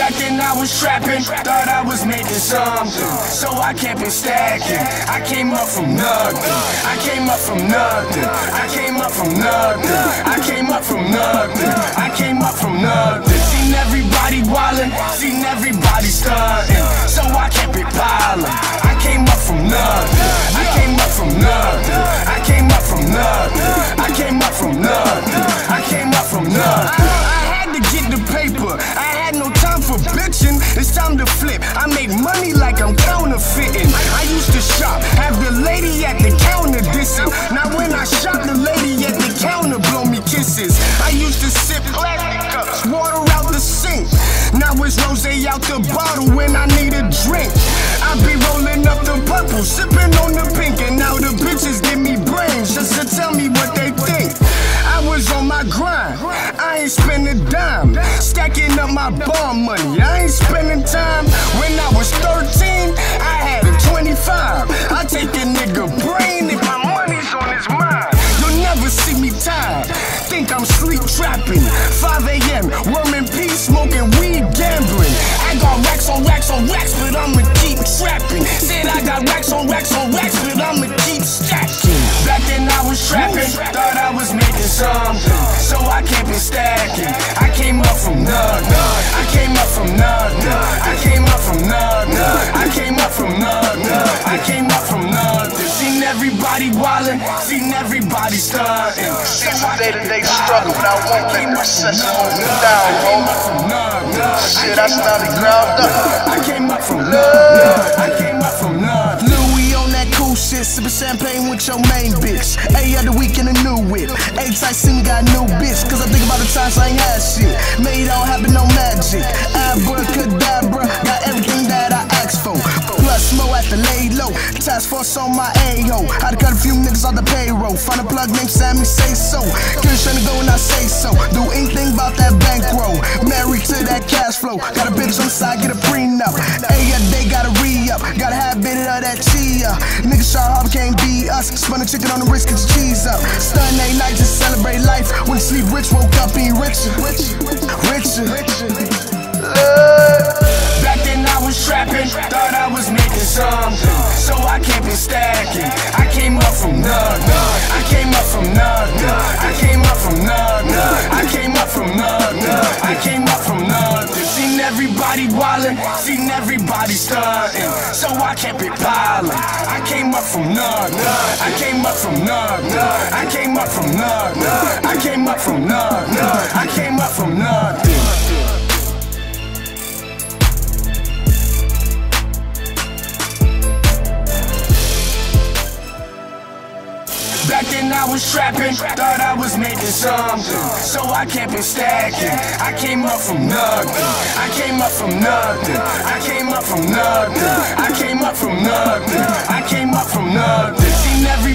Back then I was trapping, thought I was making something. So I kept it stacking. I came up from nothing. I came up from nothing. I came up from nothing. I came up from nothing. I came up from nothing. Seen everybody wildin', seen everybody stunting. So I money like I'm counterfeiting. I used to shop, have the lady at the counter dissing. Now when I shop, the lady at the counter blow me kisses. I used to sip plastic cups, water out the sink. Now it's rose out the bottle when I need a drink. I be rolling up the purple, sipping on the pink, and now the bitches give me brains just to tell me what they think. I was on my grind, I ain't spending dime, stacking up my bomb money. I ain't spending time. When see. Think I'm sleep trapping. 5 a.m. worming peace, smoking weed, gambling. I got racks on racks on racks, but I'ma keep trapping. Said I got racks on racks on racks, but I'ma keep stacking. Back then I was trapping, thought I was making something. So I kept it stacking. I came up from nothing. I came up from nothing. I came up from nothing. I came up from nothing. I came up from nothing. Seen everybody wildin', everybody stunting. See a day-to-day struggle, but I won't let the recession hold me down, homie. Shit, I started ground up. I came up from nothing. I came up from nothing. Louis on that cool shit, sippin' champagne with your main bitch. Every other week in a new whip. Eight I see me got a new bitch, cause I think about the times I ain't had shit. Made all happen, no magic. I Abracadabra, got Task force on my. Had to cut a few niggas on the payroll. Find a plug named Sammy, say so. Curious trying to go and I say so. Do anything about that bankroll. Married to that cash flow. Got a bitch on the side, get a prenup. Hey, yeah, they gotta re up. Gotta have a bit of that chia. Uh. Niggas try hard, can't be us. Spun a chicken on the wrist, get your cheese up. Stun a night, just celebrate life. When sleep rich, woke up be richer. Richer. Back then I was trapping, thought I was making something. So I kept it stacking. I came up from nothing. I came up from nothing. I came up from nothing. I came up from nothing. I came up from nothing. Seen everybody wildin', seen everybody stunting. So I kept it piling. I came up from nothing. I came up from nothing. I came up from nothing. I came up from nothing. I came up from nothing. Back then I was trapping, thought I was making something. So I kept it stacking. I came up from nothing. I came up from nothing. I came up from nothing. I came up from nothing. I came up from nothing. Seen every